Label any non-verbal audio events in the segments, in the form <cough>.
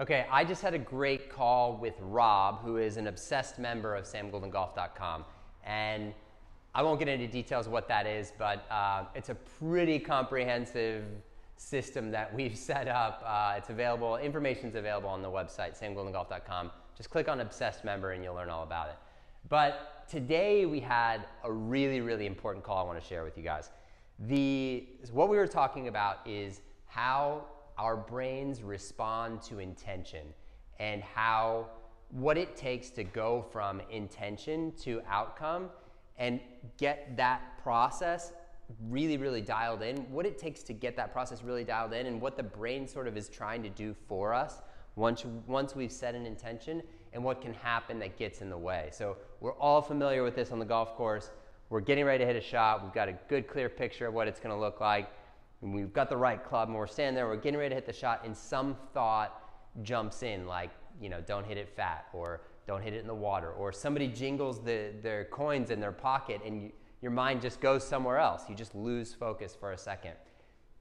Okay, I just had a great call with Rob, who is an obsessed member of samgouldengolf.com. And I won't get into details what that is, but uh, it's a pretty comprehensive system that we've <laughs> set up. Uh, it's available, information's available on the website, samgouldengolf.com. Just click on obsessed member and you'll learn all about it. But today we had a really, really important call I want to share with you guys. The, what we were talking about is how our brains respond to intention and how what it takes to go from intention to outcome and get that process really really dialed in what it takes to get that process really dialed in and what the brain sort of is trying to do for us once once we've set an intention and what can happen that gets in the way. So we're all familiar with this on the golf course. We're getting ready to hit a shot. We've got a good clear picture of what it's going to look like and we've got the right club and we're standing there, we're getting ready to hit the shot, and some thought jumps in, like, you know, don't hit it fat, or don't hit it in the water, or somebody jingles the, their coins in their pocket and you, your mind just goes somewhere else. You just lose focus for a second.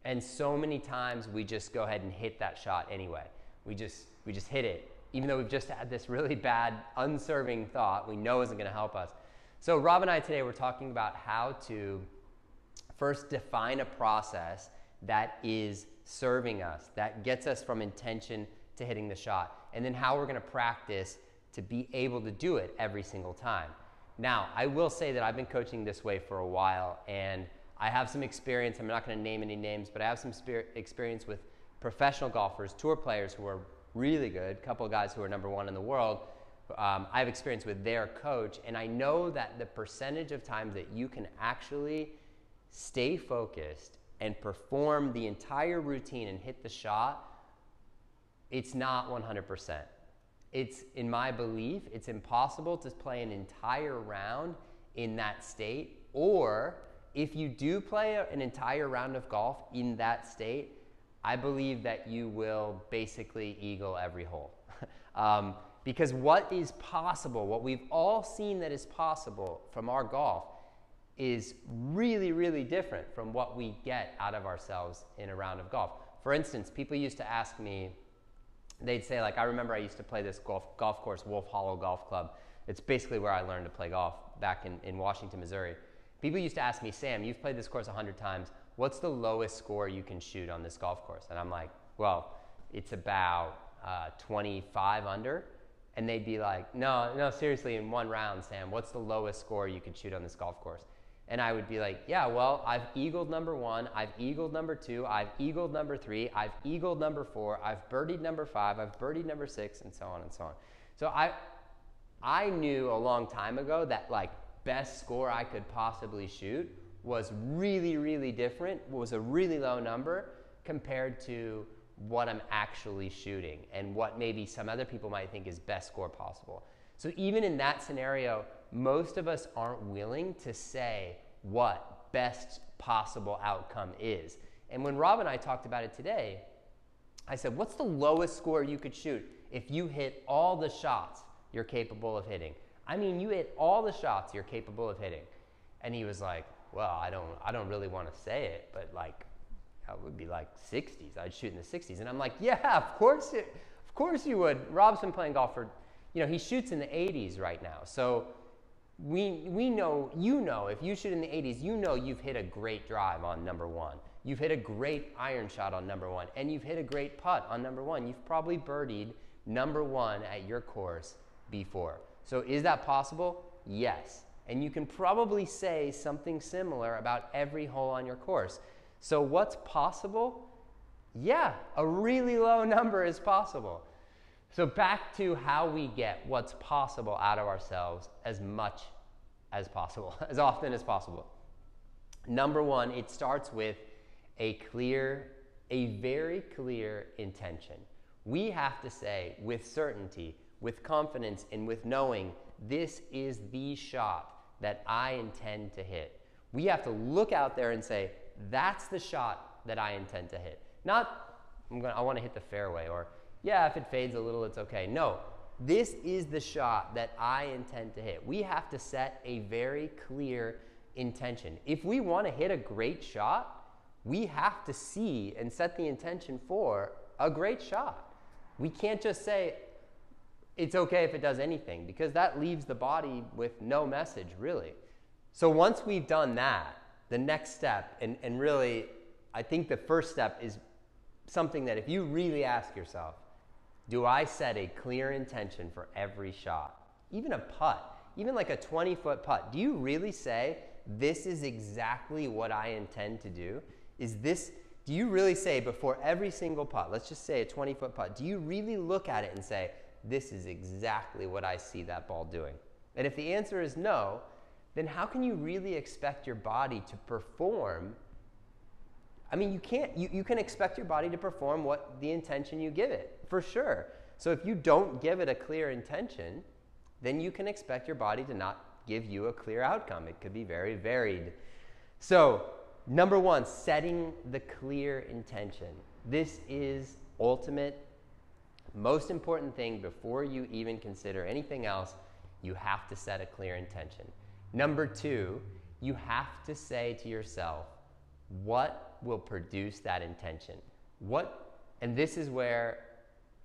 And so many times we just go ahead and hit that shot anyway. We just, we just hit it, even though we've just had this really bad, unserving thought we know isn't going to help us. So, Rob and I today were talking about how to first define a process that is serving us, that gets us from intention to hitting the shot, and then how we're going to practice to be able to do it every single time. Now, I will say that I've been coaching this way for a while, and I have some experience. I'm not going to name any names, but I have some experience with professional golfers, tour players who are really good, a couple of guys who are number one in the world. Um, I have experience with their coach, and I know that the percentage of times that you can actually stay focused and perform the entire routine and hit the shot, it's not 100%. It's, in my belief, it's impossible to play an entire round in that state. Or if you do play an entire round of golf in that state, I believe that you will basically eagle every hole. <laughs> um, because what is possible, what we've all seen that is possible from our golf, is really, really different from what we get out of ourselves in a round of golf. For instance, people used to ask me, they'd say, like, I remember I used to play this golf, golf course, Wolf Hollow Golf Club. It's basically where I learned to play golf back in, in Washington, Missouri. People used to ask me, Sam, you've played this course 100 times. What's the lowest score you can shoot on this golf course? And I'm like, well, it's about uh, 25 under. And they'd be like, no, no, seriously, in one round, Sam, what's the lowest score you could shoot on this golf course? And I would be like, yeah, well, I've eagled number one, I've eagled number two, I've eagled number three, I've eagled number four, I've birdied number five, I've birdied number six, and so on and so on. So I, I knew a long time ago that like best score I could possibly shoot was really, really different, was a really low number compared to what I'm actually shooting and what maybe some other people might think is best score possible. So even in that scenario, most of us aren't willing to say what best possible outcome is. And when Rob and I talked about it today, I said, What's the lowest score you could shoot if you hit all the shots you're capable of hitting? I mean, you hit all the shots you're capable of hitting. And he was like, Well, I don't, I don't really want to say it, but like, that would be like 60s. I'd shoot in the 60s. And I'm like, Yeah, of course, it, of course you would. Rob's been playing golf for, you know, he shoots in the 80s right now. So we, we know, you know, if you shoot in the 80s, you know you've hit a great drive on number one. You've hit a great iron shot on number one, and you've hit a great putt on number one. You've probably birdied number one at your course before. So is that possible? Yes. And you can probably say something similar about every hole on your course. So what's possible? Yeah, a really low <laughs> number is possible. So, back to how we get what's possible out of ourselves as much as possible, <laughs> as often as possible. Number one, it starts with a clear, a very clear intention. We have to say with certainty, with confidence, and with knowing this is the shot that I intend to hit. We have to look out there and say, that's the shot that I intend to hit. Not, I'm gonna, I want to hit the fairway or yeah, if it fades a little, it's okay. No, this is the shot that I intend to hit. We have to set a very clear intention. If we want to hit a great shot, we have to see and set the intention for a great shot. We can't just say it's okay if it does anything because that leaves the body with no message, really. So once we've done that, the next step, and, and really, I think the first step is something that if you really ask yourself, do I set a clear intention for every shot? Even a putt, even like a 20 foot putt, do you really say, this is exactly what I intend to do? Is this, do you really say before every single putt, let's just say a 20 foot putt, do you really look at it and say, this is exactly what I see that ball doing? And if the answer is no, then how can you really expect your body to perform? I mean, you can't, you, you can expect your body to perform what the intention you give it, for sure. So if you don't give it a clear intention, then you can expect your body to not give you a clear outcome. It could be very varied. So, number one, setting the clear intention. This is ultimate, most important thing before you even consider anything else. You have to set a clear intention. Number two, you have to say to yourself, what will produce that intention? What, and this is where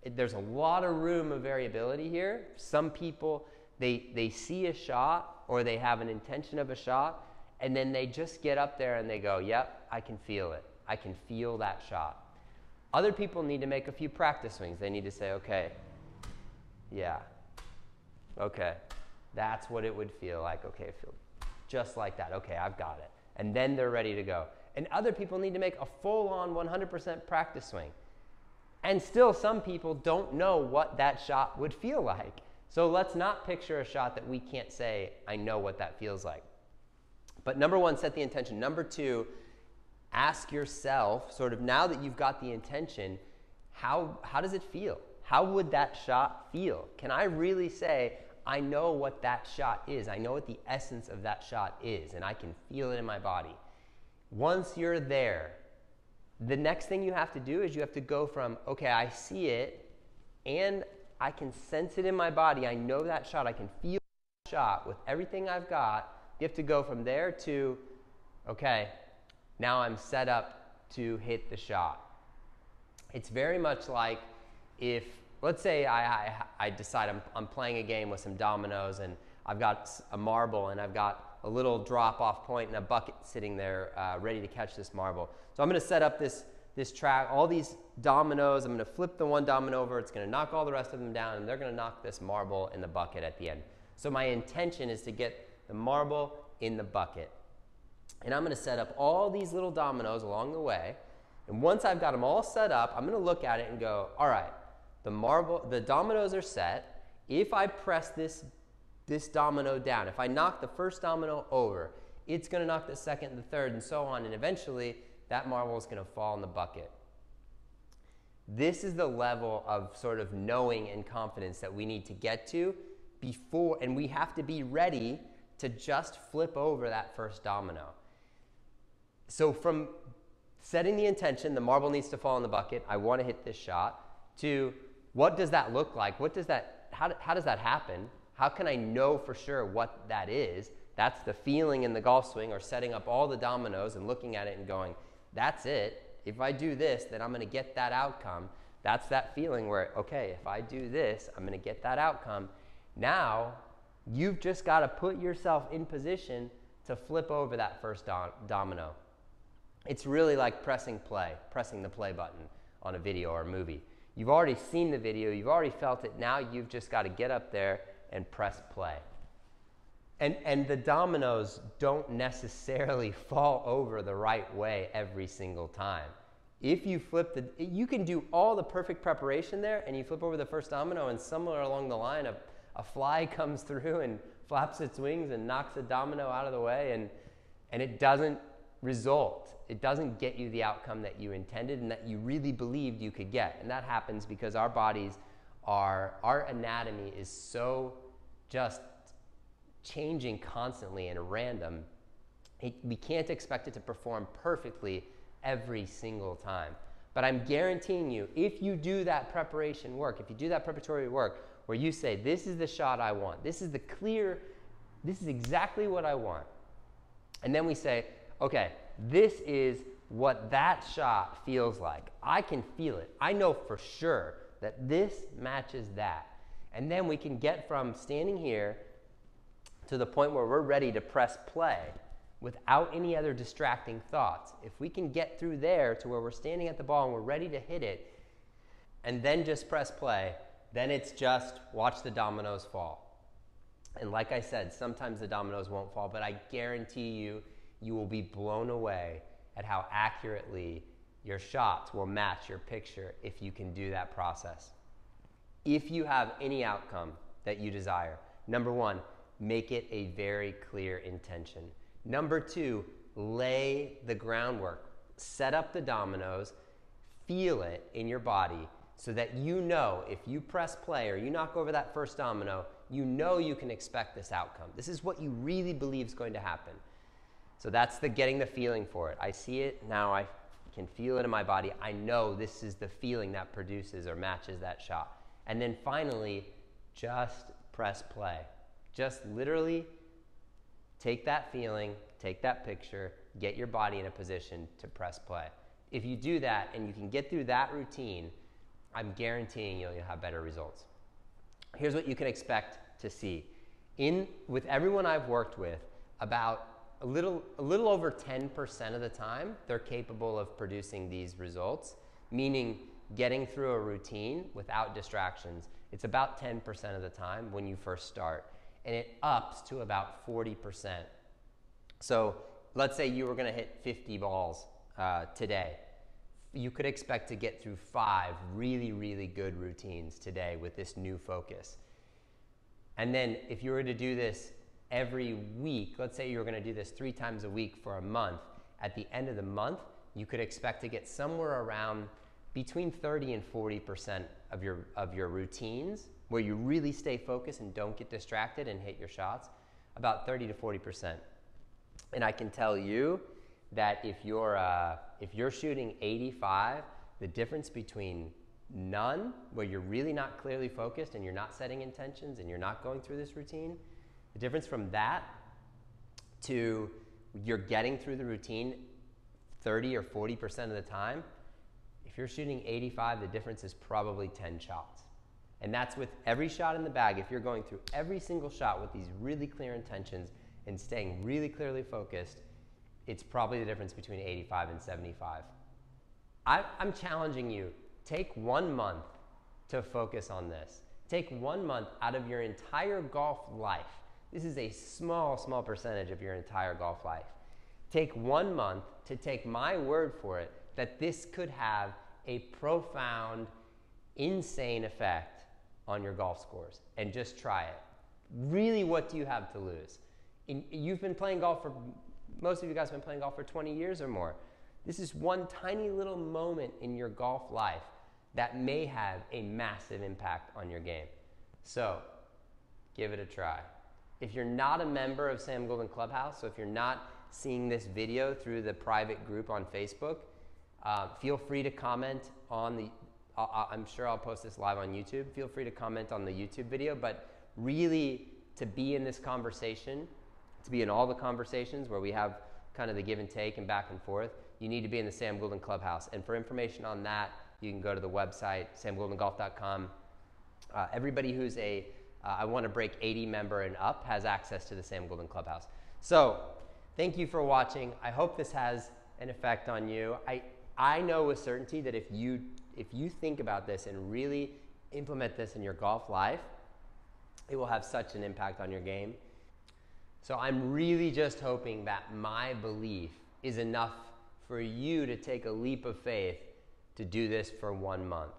it, there's a lot of room of variability here. Some people, they, they see a shot or they have an intention of a shot, and then they just get up there and they go, Yep, I can feel it. I can feel that shot. Other people need to make a few practice swings. They need to say, Okay, yeah, okay, that's what it would feel like. Okay, feel just like that. Okay, I've got it. And then they're ready to go. And other people need to make a full on 100% practice swing. And still, some people don't know what that shot would feel like. So let's not picture a shot that we can't say, I know what that feels like. But number one, set the intention. Number two, ask yourself, sort of now that you've got the intention, how, how does it feel? How would that shot feel? Can I really say, I know what that shot is. I know what the essence of that shot is, and I can feel it in my body. Once you're there, the next thing you have to do is you have to go from, okay, I see it, and I can sense it in my body. I know that shot. I can feel that shot with everything I've got. You have to go from there to, okay, now I'm set up to hit the shot. It's very much like if let's say I, I, I decide I'm, I'm playing a game with some dominoes and I've got a marble and I've got a little drop off point and a bucket sitting there uh, ready to catch this marble. So I'm going to set up this, this track, all these dominoes. I'm going to flip the one domino over. It's going to knock all the rest of them down and they're going to knock this marble in the bucket at the end. So my intention is to get the marble in the bucket. And I'm going to set up all these little dominoes along the way. And once I've got them all set up, I'm going to look at it and go, all right, the marble, the dominoes are set. If I press this, this domino down, if I knock the first domino over, it's going to knock the second, the third, and so on, and eventually that marble is going to fall in the bucket. This is the level of sort of knowing and confidence that we need to get to before, and we have to be ready to just flip over that first domino. So, from setting the intention, the marble needs to fall in the bucket, I want to hit this shot, to what does that look like? What does that, how, how does that happen? How can I know for sure what that is? That's the feeling in the golf swing or setting up all the dominoes and looking at it and going, that's it. If I do this, then I'm going to get that outcome. That's that feeling where, okay, if I do this, I'm going to get that outcome. Now, you've just got to put yourself in position to flip over that first dom- domino. It's really like pressing play, pressing the play button on a video or a movie. You've already seen the video, you've already felt it. Now you've just got to get up there and press play. And, and the dominoes don't necessarily <laughs> fall over the right way every single time. If you flip the, you can do all the perfect preparation there and you flip over the first domino and somewhere along the line a, a fly <laughs> comes through and flaps its wings and knocks a domino out of the way and, and it doesn't result. It doesn't get you the outcome that you intended and that you really believed you could get. And that happens because our bodies are, our anatomy is so just changing constantly and random. It, we can't expect it to perform perfectly every single time. But I'm guaranteeing you, if you do that preparation work, if you do that preparatory work, where you say, This is the shot I want, this is the clear, this is exactly what I want. And then we say, okay, this is what that shot feels like. I can feel it. I know for sure that this matches that. And then we can get from standing here to the point where we're ready to press play without any other distracting thoughts. If we can get through there to where we're standing at the ball and we're ready to hit it, and then just press play, then it's just watch the dominoes fall. And like I said, sometimes the dominoes won't fall, but I guarantee you, you will be blown away at how accurately your shots will match your picture if you can do that process. If you have any outcome that you desire, number one, make it a very clear intention. Number two, lay the groundwork. Set up the dominoes, feel it in your body so that you know if you press play or you knock over that first domino, you know you can expect this outcome. This is what you really believe is going to happen. So that's the getting the feeling for it. I see it, now I can feel it in my body. I know this is the feeling that produces or matches that shot. And then finally, just press play. Just literally take that feeling, take that picture, get your body in a position to press play. If you do that and you can get through that routine, I'm guaranteeing you you'll have better results. Here's what you can expect to see. In with everyone I've worked with, about a little, a little over 10% of the time, they're capable of producing these results, meaning getting through a routine without distractions. It's about 10% of the time when you first start, and it ups to about 40%. So let's say you were going to hit 50 balls uh, today. You could expect to get through five really, really good routines today with this new focus. And then if you were to do this every week, let's say you were going to do this three times a week for a month, at the end of the month, you could expect to get somewhere around between 30 and 40% of your, of your routines where you really stay focused and don't get distracted and hit your shots, about 30 to 40%. And I can tell you that if you're, uh, if you're shooting 85, the difference between none, where you're really not clearly focused and you're not setting intentions and you're not going through this routine, the difference from that to you're getting through the routine 30 or 40% of the time, if you're shooting 85, the difference is probably 10 shots. And that's with every shot in the bag. If you're going through every single shot with these really clear intentions and staying really clearly focused, it's probably the difference between 85 and 75. I, am challenging you take one month to focus on this. Take one month out of your entire golf life this is a small, small percentage of your entire golf life. Take one month to take my word for it that this could have a profound, insane effect on your golf scores and just try it. Really, what do you have to lose? In, you've been playing golf for, most of you guys have been playing golf for 20 years or more. This is one tiny little moment in your golf life that may have a massive impact on your game. So, give it a try. If you're not a member of Sam Goulden Clubhouse, so if you're not seeing this video through the private group on Facebook, uh, feel free to comment on the, I'm sure I'll post this live on YouTube. Feel free to comment on the YouTube video, but really to be in this conversation, to be in all the conversations where we have kind of the give and take and back and forth, you need to be in the Sam Goulden Clubhouse. And for information on that, you can go to the website, samgouldengolf.com. Uh, everybody who's a uh, I want to break 80 member and up has access to the Sam Goulden Clubhouse. So thank you for watching. I hope this has an effect on you. I, I know with certainty that if you, if you think about this and really implement this in your golf life, it will have such an impact on your game. So I'm really just hoping that my belief is enough for you to take a leap of faith to do this for one month.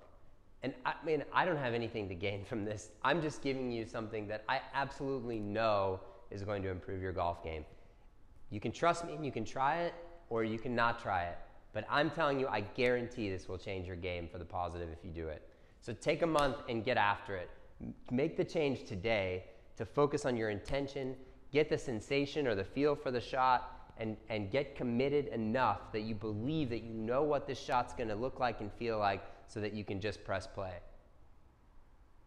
And I mean, I don't have anything to gain <laughs> from this. I'm just giving you something that I absolutely know is going to improve your golf game. You can trust me and you can try it, or you can not try it. But I'm telling you, I guarantee this will change your game for the positive if you do it. So take a month and get after it. Make the change today to focus on your intention, get the sensation or the feel for the shot, and, and get committed enough that you believe that you know what this shot's gonna look like and feel like so that you can just press play.